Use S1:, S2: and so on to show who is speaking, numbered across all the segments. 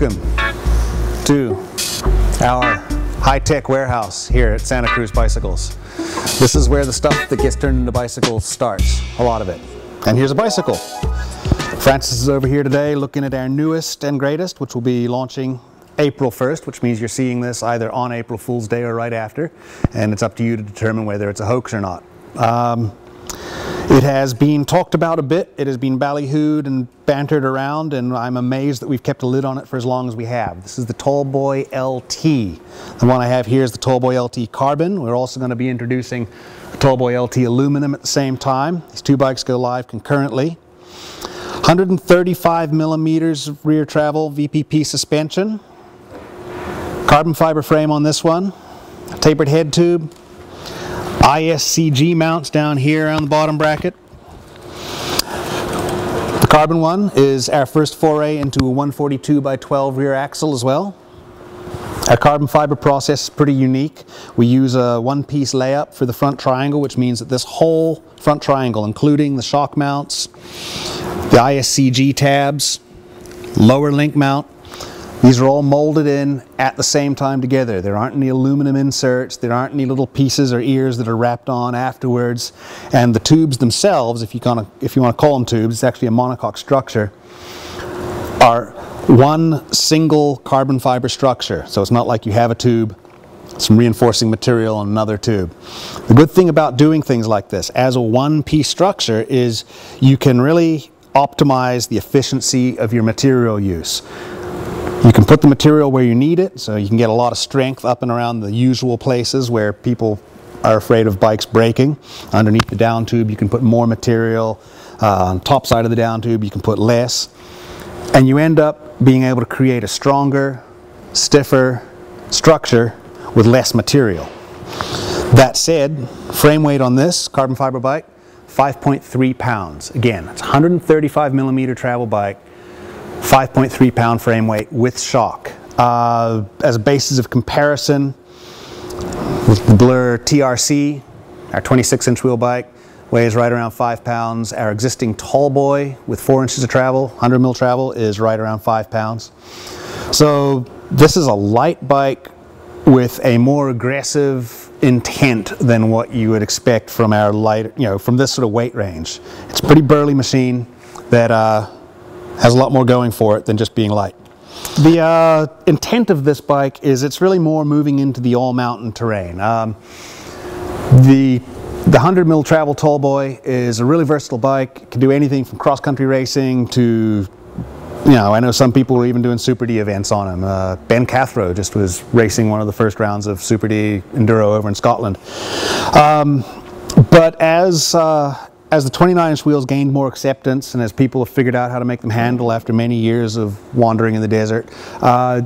S1: Welcome to our high-tech warehouse here at Santa Cruz Bicycles. This is where the stuff that gets turned into bicycles starts, a lot of it. And here's a bicycle. Francis is over here today looking at our newest and greatest, which will be launching April 1st, which means you're seeing this either on April Fool's Day or right after, and it's up to you to determine whether it's a hoax or not. Um, it has been talked about a bit. It has been ballyhooed and bantered around, and I'm amazed that we've kept a lid on it for as long as we have. This is the Tallboy LT. The one I have here is the Tallboy LT Carbon. We're also going to be introducing the Tallboy LT Aluminum at the same time. These two bikes go live concurrently. 135 millimeters rear travel VPP suspension. Carbon fiber frame on this one. Tapered head tube. ISCG mounts down here on the bottom bracket. The carbon one is our first foray into a 142 by 12 rear axle as well. Our carbon fiber process is pretty unique. We use a one-piece layup for the front triangle, which means that this whole front triangle, including the shock mounts, the ISCG tabs, lower link mount, these are all molded in at the same time together. There aren't any aluminum inserts, there aren't any little pieces or ears that are wrapped on afterwards. And the tubes themselves, if you, kind of, if you want to call them tubes, it's actually a monocoque structure, are one single carbon fiber structure. So it's not like you have a tube, some reinforcing material on another tube. The good thing about doing things like this as a one piece structure is you can really optimize the efficiency of your material use. You can put the material where you need it, so you can get a lot of strength up and around the usual places where people are afraid of bikes breaking. Underneath the down tube, you can put more material. Uh, on top side of the down tube, you can put less. And you end up being able to create a stronger, stiffer structure with less material. That said, frame weight on this carbon fiber bike, 5.3 pounds. Again, it's 135 millimeter travel bike 5.3 pound frame weight with shock. Uh, as a basis of comparison, with the Blur TRC, our 26 inch wheel bike, weighs right around five pounds. Our existing Tallboy with four inches of travel, 100 mil travel, is right around five pounds. So this is a light bike with a more aggressive intent than what you would expect from our light, you know, from this sort of weight range. It's a pretty burly machine that uh, has a lot more going for it than just being light. The uh, intent of this bike is it's really more moving into the all mountain terrain. Um, the the 100 mil travel tallboy is a really versatile bike. It can do anything from cross country racing to, you know, I know some people are even doing Super D events on them. Uh, ben Cathro just was racing one of the first rounds of Super D Enduro over in Scotland. Um, but as uh, as the 29 inch wheels gained more acceptance and as people have figured out how to make them handle after many years of wandering in the desert, uh,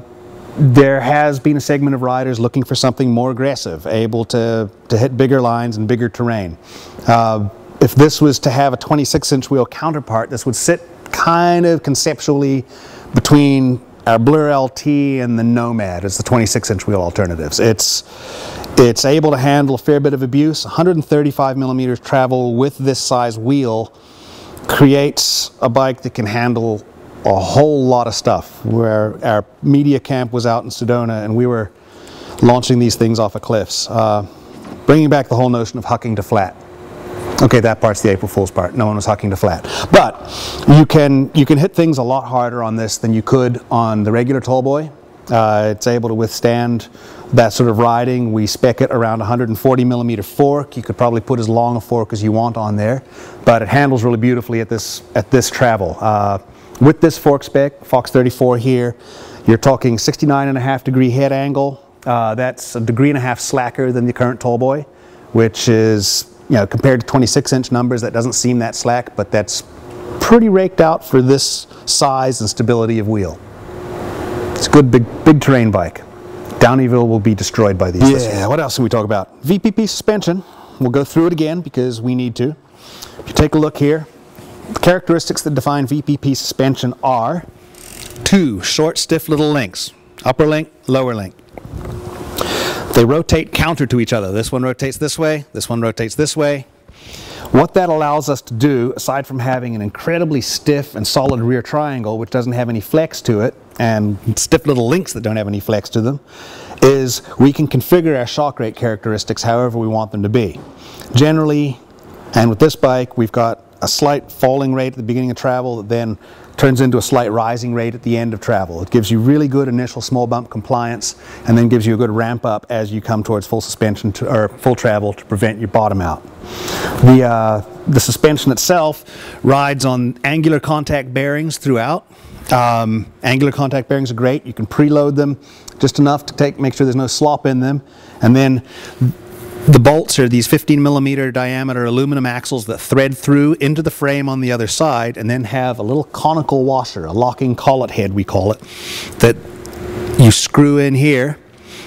S1: there has been a segment of riders looking for something more aggressive, able to, to hit bigger lines and bigger terrain. Uh, if this was to have a 26 inch wheel counterpart, this would sit kind of conceptually between our Blur LT and the Nomad as the 26 inch wheel alternatives. It's, it's able to handle a fair bit of abuse. 135 millimeters travel with this size wheel creates a bike that can handle a whole lot of stuff. Where our media camp was out in Sedona and we were launching these things off of cliffs, uh, bringing back the whole notion of hucking to flat. Okay, that part's the April Fool's part. No one was hucking to flat. But you can, you can hit things a lot harder on this than you could on the regular Tallboy. Uh, it's able to withstand that sort of riding. We spec it around 140 millimeter fork. You could probably put as long a fork as you want on there, but it handles really beautifully at this, at this travel. Uh, with this fork spec, Fox 34 here, you're talking 69 and a half degree head angle. Uh, that's a degree and a half slacker than the current Tallboy, which is, you know, compared to 26 inch numbers, that doesn't seem that slack, but that's pretty raked out for this size and stability of wheel. It's a good big, big terrain bike. Downieville will be destroyed by these. Yeah, what else can we talk about? VPP suspension. We'll go through it again because we need to. If you take a look here, the characteristics that define VPP suspension are two short, stiff little links. Upper link, lower link. They rotate counter to each other. This one rotates this way, this one rotates this way. What that allows us to do, aside from having an incredibly stiff and solid rear triangle, which doesn't have any flex to it, and stiff little links that don't have any flex to them, is we can configure our shock rate characteristics however we want them to be. Generally, and with this bike, we've got a slight falling rate at the beginning of travel that then turns into a slight rising rate at the end of travel. It gives you really good initial small bump compliance and then gives you a good ramp up as you come towards full suspension to, or full travel to prevent your bottom out. The, uh, the suspension itself rides on angular contact bearings throughout. Um, angular contact bearings are great. You can preload them just enough to take, make sure there's no slop in them. And then the bolts are these 15 millimeter diameter aluminum axles that thread through into the frame on the other side and then have a little conical washer, a locking collet head we call it, that you screw in here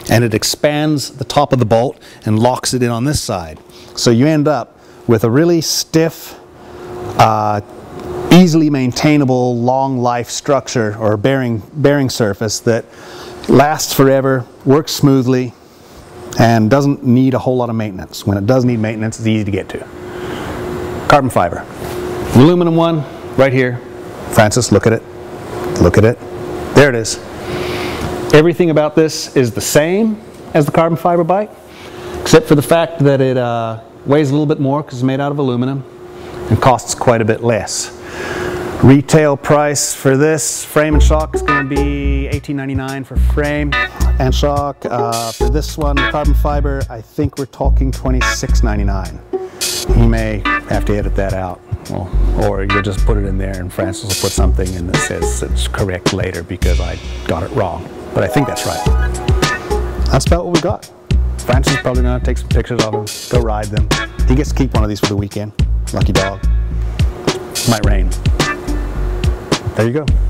S1: and it expands the top of the bolt and locks it in on this side. So you end up with a really stiff, uh, easily maintainable long life structure or bearing, bearing surface that lasts forever, works smoothly, and doesn't need a whole lot of maintenance. When it does need maintenance, it's easy to get to. Carbon fiber. The aluminum one, right here. Francis, look at it. Look at it. There it is. Everything about this is the same as the carbon fiber bike, except for the fact that it uh, weighs a little bit more because it's made out of aluminum and costs quite a bit less. Retail price for this frame and shock is going to be $18.99 for frame and shock. Uh, for this one, carbon fiber, I think we're talking $26.99. You may have to edit that out. Well, or you'll just put it in there and Francis will put something in that says it's correct later because I got it wrong. But I think that's right. That's about what we got. Francis is probably gonna take some pictures of them, go ride them. He gets to keep one of these for the weekend. Lucky dog. Might rain. There you go.